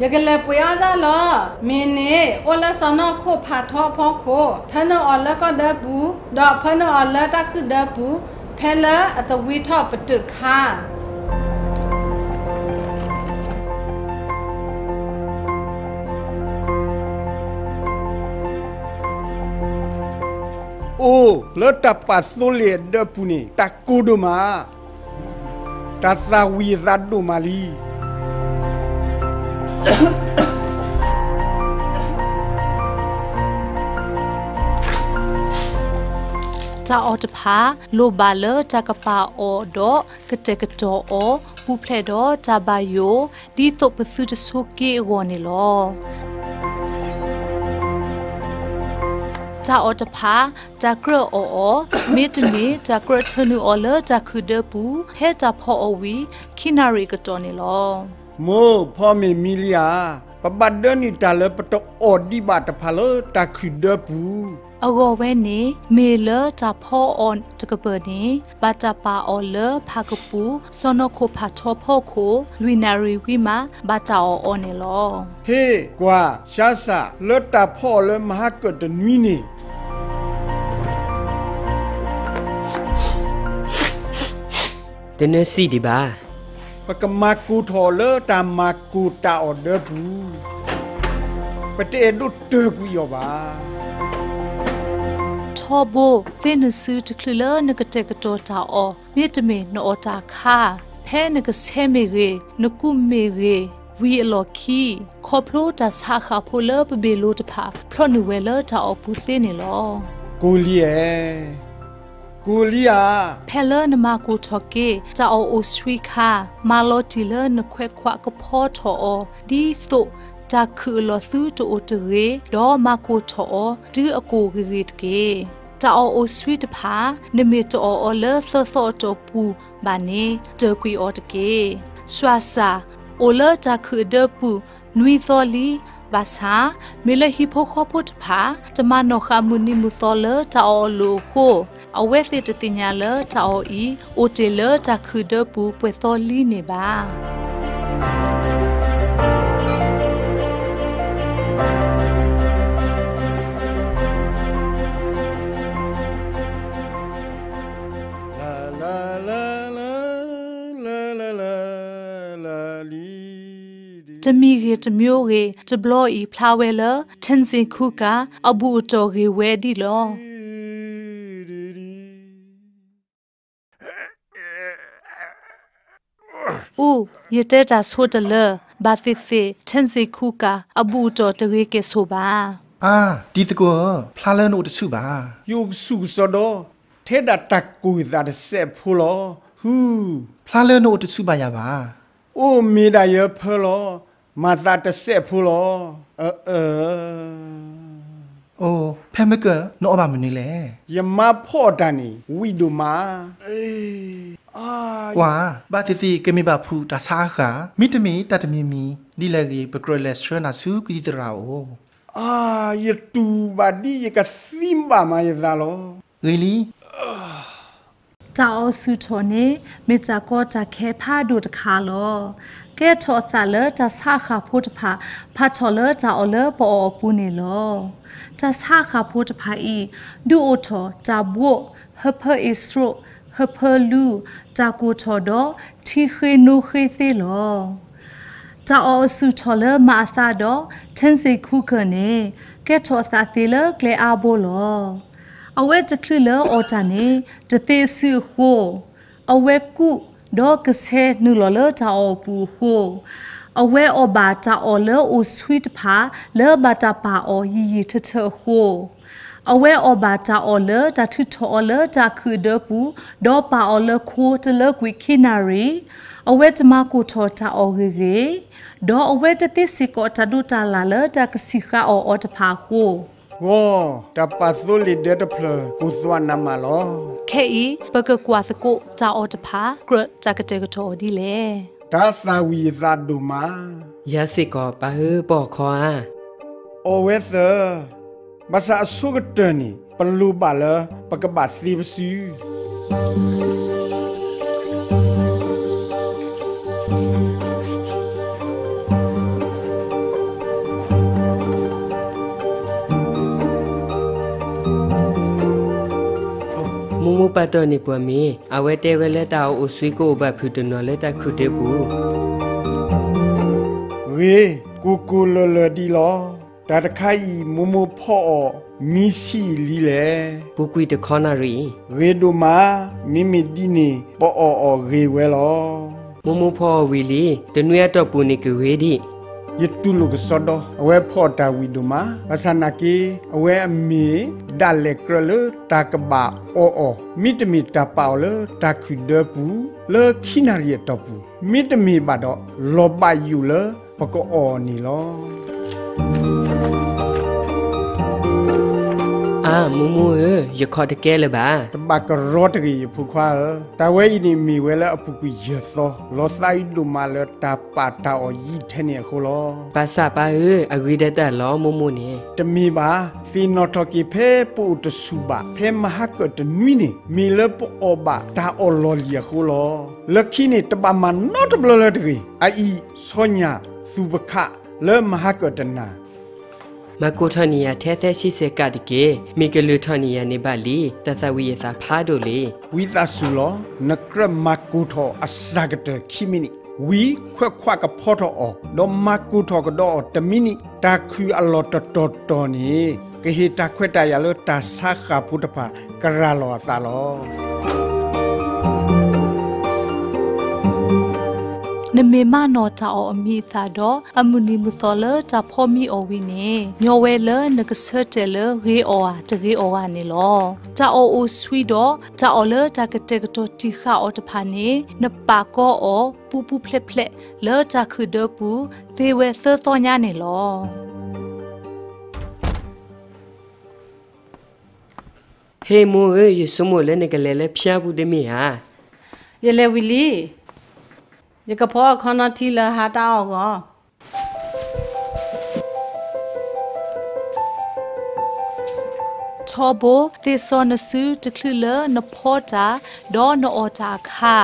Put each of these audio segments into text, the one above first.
ยกเลยปุยอาดาลอมินีโอละสนอโคผาทอพ่อโคทนออละก็เดบูดอกพนออละตะคือเดบูเพลอตวีทอปตึกค่ะ အိုလောတပါဆိုလေဒပူနေတကူဒမာတသဝီဇတ်ဒမာလီတာအော်တဖာလိုဘာလတကပါအော်ဒေါကတကတောအောပူဖလက်တော့ဂျာဘယိုဒီတုပစုတဆုကေဝော်နေလော จกะจออปูเพลดอจาบาโยดีตปสุจะสุเกวอนิลอจาออตพาจากรอออเมตเมจากรชนูออเลจาคือเดปูเฮจาพออวีคินารีกะจอนิลอ โมพ่อเมมิเลียปะบัดเดนี่ตาเลปะตออดดิบาตะพาเลตาคือเดปู အဂောဝဲနေမေလတာဖောအွန်တကပနေပါတာပါအော်လဖာကပူစောနခိုဖာချောဖောခိုလူနာရီဝီမာဘာတာအော်နေလော เฮ้กว่าชาซาเลตาพ่อ တနစီဒီပါပကမကူထော်လတမကူတာအော်ဒဘူးပတေဒုတေကူယောပါထောဘသင်းစူတကလနကတကတောတာအော်မြစ်တမေနော်တာခါဖဲနကဆဲမေရေနကုမေရေဝီအလော်ခီခေါပလိုတာစာခါဖိုလပဘေလိုတဖာဖလော်နူဝဲလတာအော်ပူစင်းနေလောကိုလီရဲ့ กูลียาเพลนมากูทอเกจะเอาอุสวีคามาโลติเลนแควควักพ่อทอดีสุจะคือลอซื้อตัวเตเรดอมากูทอดื้อกูรีดเกจะเอาอุสวีตพานเมตออเลสโซโตปูบานีเจอกุยอตเกสวาสาโอเลจะคือเดปูนุยซอลีဘာသာမေလဟိဖိုခိုပုတ်ဖာတမနောခမုန်နီမူသောလတာအောလူခို အဝဲစစ်တတိညာလတောဤအိုတေလတခုဒပူပွေတော်လီနေပါတမီရေတမျိုးရေတဘလော့ဤဖလာဝဲလ10စင်ခုကအဘူတော်ရေဝဲဒီလော อูยเตตาโซตเลบาติเฟเทนเซคูกาอบูโตเตเรเกโซบาအာဒီတကောဖလာလနိုတစုပါယုစုစတော့ထဲတာတကူသာတဆက်ဖူလောဟူဖလာလနိုတစုပါရပါအိုမေတာရဖလောမာသာတဆက်ဖူလောအဲအဲအိုဖဲမကနော်ဘာမနီလေယမဖော့တန်နီဝီဒူမာအေး กว่าบาติติเกมิบาพูตาซาขามิตมีตัตมีมีดิเลกีปกรเลสชนาสูกิตราโออาเยตูบาดีเยกซิมบามายซาโลเรลีจาอสุโทเนเมจาก็จะแค่ผ้าดูดคาโลကဲထောသလတသခဖုတ်ဖာဖာချောလတောလပေါ်ပူနေလောတသခဖုတ်ဖာဤဒူအိုထောဂျာဘိုဟပဣစရဟပလူ တာကိုထောဒတီခေနုခေသေးလောတာအောစုထော်လမာသာတော့ထန်စီခုကနေကဲထော်သာသီလကလေအဘိုလောအဝဲတခလလအော်တနေတသေးစုခိုအဝဲကုဒေါကဆဲနူလောလတာအောပူခိုအဝဲအဘာတာအောလအိုဆွီတဖာလောဘတာပါအောယီယီထထခို အဝဲအောဘာတာအော်လတာထူထော်လတာခူဒပူဒေါ်ပါအော်လခိုတလကွိခိနာရီအဝဲတမကိုထော်တာအော်ဂေဂေဒေါ်အဝဲတတိစီကောတာဒူတာလာလတာကစီခါအော်အော်တဖာခိုဝေါ်တပါဆိုလီဒက်တဖလကိုစွာနာမလောခဲဤပကကွာသကိုတာအော်တဖာဂရတာကတေကထော်ဒီလေဒါသာဝီသာဒူမာရစီကောပါဟေပေါ်ခွာ always မဆာဆုကတနီပလူပါလပကပသီပစီမမပတနေပွမီအဝဲတဲဝဲလက်တာအိုဆွေကိုဘဖူတနော်လက်တာခုတဲ့ဘူးဝေကိုကိုလလဒီလော တာတခိုင်မမဖောမီစီလီလေပူကွီတခေါနာရီရေဒိုမာမိမိဒီနီပေါ်အော်ရေဝဲလောမမဖောဝီလီတနွေတော့ပူနေကဝေဒီယတုလုကစဒအဝဲဖောတာဝီဒိုမာအသနာကီအဝဲအမီဒါလက်ကရလတာကဘာအောအောမိတမီတာပေါလတာခွဒပူလေခိနာရီတပူမိတမီပါတော့လောပယူလပကောအော်နီလော အာမူမူရခတ်ကဲလပါတဘကရောတကြီးဖူခွာတဝဲဤနီမီဝဲလအပူကူရသောလောဆိုင်လူမာလတာပါတာအီထဲနေခလောပါစပါဟေအဂိဒတလောမူမူနေတမီပါစီနောတကီဖေပူတဆူပါဖေမဟကတနွီနေမီလပအဘတာအလောလီခလောလခိနေတပမနောတဘလလတကြီးအီစောညာစုပခ လေမဟာကတနာမကုထနီယာထဲထဲရှိစေကတကေမိကလူထနီယာနေပါလီတသဝိယသာဖားတို့လေဝိသစုလောနကရမကုထောအစကတခိမိနီဝီခွက်ခွက်ကဖော့တော့တော့မကုထောကတော့တမိနီတာခူအလောတတော်တော်နေကဟေတာခွက်တရရလောတာဆာခပုတဖာကရလောသာလော နမေမနောတာအောအမီသာတော့အမှုနီမူတော်လတာဖောမီအဝိနေမျောဝဲလနကဆတ်တဲလရေအောအတရေအောကနေလောတာအောအိုဆွီတော့တာအောလတာကတဲ့ကတော့တိခါအောတဖာနေနပါကောအောပူပူဖလက်ဖလက်လောတာခုဒပူသေဝဲသောသောညာနေလောဟေမိုရေစမိုလဲနေကလေးလဲဖျားဘူးတမီဟာရလေဝီလီ นกะเลเลพยาบุเดมีฮา ယလေဝီလီယကဖောခနာတီလာဟာတာအောကော ချောဘသေစောနစုတခလလနဖောတာဒေါ်နောတာခါ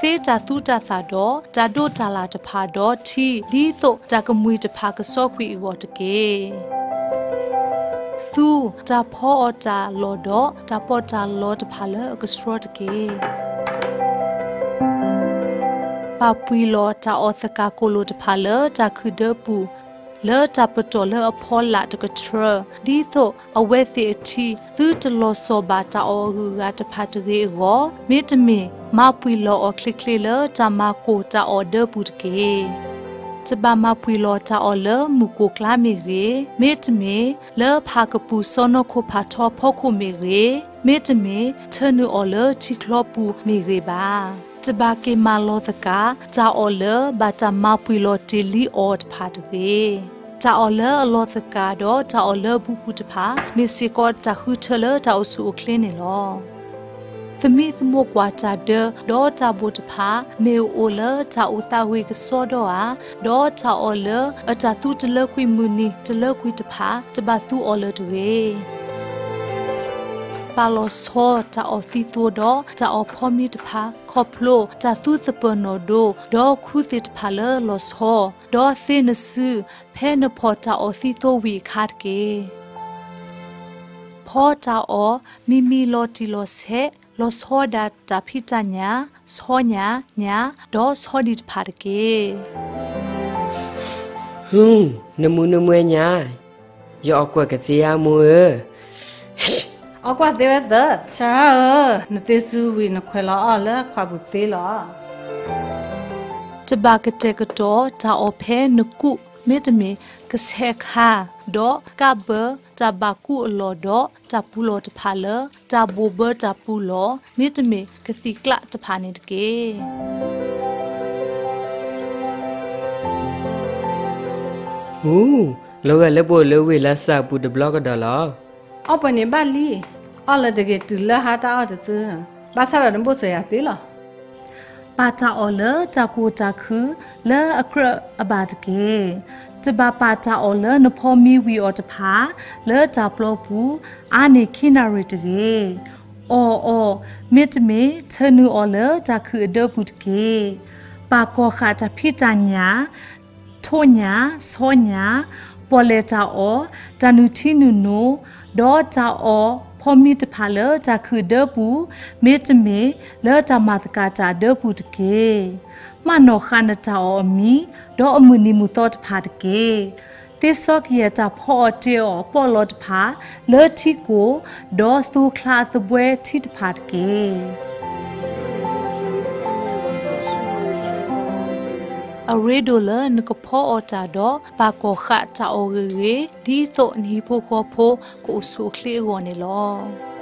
သေတာသူတာသာတော့ဂျာဒိုတာလာတဖာတော့ထီလီတော့ဂျာကမွေတဖာကစောခွေဝတ်တကေသူဂျာဖောတာလော်တော့ဂျာပေါ်တာလော်တဖာလကစထရတကေ ပပီလောတာအောသကာကိုလိုတဖာလဂျာခုဒပူလောတာပတော်လောအဖောလာတကထရဒီသို့အဝဲစီအချီသူတလောစောဘာတာအောဟူကတဖာတရေရောမေတမင်မပွီလောအခလစ်ခလီလောတာမကိုတာအော်ဒပူတကေစဘာမပွီလောတာအော်လမူကိုကလာမီရေမေတမင်လောဖာကပူစောနခိုဖာထောဖောခုမီရေမေတမင်ထနူအော်လချီကလောပူမီရေပါ တဘာကေမာလောတကာဂျာအော်လဘာတာမပွီလောတီလီအော်တဖာတကေတာအော်လအလောသကာတော့တာအော်လဘူးဘူးတဖာမစ်စီကောတာခုထလတာအဆူကလင်းနေလောသမီသမကွာတာဒဒေါ်တာဘုတဖာမေအိုလတာဥတာဝေကစောတော့ဟာဒေါ်တာအော်လအတာသူတလခွေမူနီတလခွေတဖာတဘသူအော်လတွေ ပါလောဆောတာအောသီတိုဒတာအောဖောမီတဖာခေါပလိုတာသူသပနောဒိုဒေါ်ခုသစ်ဖာလလောဆောဒေါ်သင်းဆူဖဲနဖောတာအောသီတိုဝီခတ်ကေဖောတာအောမီမီလောတီလောဆဲလောဆောဒတ်တာဖိတညာဆောညာညာဒေါ်ဆောဒီတဖာကေဟွန်းနမူနမွေညာယောအကွက်ကစီယာမွေ အောကွာသေးဝဲသရှာနတေဆူဝီနခွဲလောအော်လခွာဘူးသေးလောတဘကတဲ့ကတော့တာအဖဲနကုမေတမေကစဲခါဒေါ်ကဘတဘကုအလောဒေါ်တပူလောတဖာလတဘူဘတပူလောမေတမေကတိကလတဖာနေတကေหูလောကလက်ပို့လောဝေလက်ဆပူဒဘလော့ကဒေါ်လာအော်ပနေပါလီ အော်လတကေတူလာဟာတာအော်တစဘာသာရနဘုဆရာသေးလောတပါတာအော်လတာကိုတာခုလဲအခရအဘာတကေတဘပါတာအော်လနဖောမီဝီအော်တဖာလဲတာပလောဘူးအာနေခိနာရတကေအော်အော်မစ်မေထနူအော်လတာခုအဒပုတကေပါကောခါတာဖိတညာထိုညာဆောညာပေါ်လေတာအောတနုတီနုနိုဒေါ်တာအော ဖောမီတဖာလတာခုဒပူမေတမေလောတာမသကတာဒပူတကေမနောခနတာအောမီဒေါ်အမှုနီမူတော့တဖာတကေတိစောကရတာဖောတေောပေါ်လောတဖာလောတီကိုဒေါ်သူခလာသပွဲတီတဖာတကေ အရေဒိုလနကဖောအတာတော့ပါကောခတာအိုရေဒီသောနီဖိုခောဖိုကိုဆူခလီဝနေလော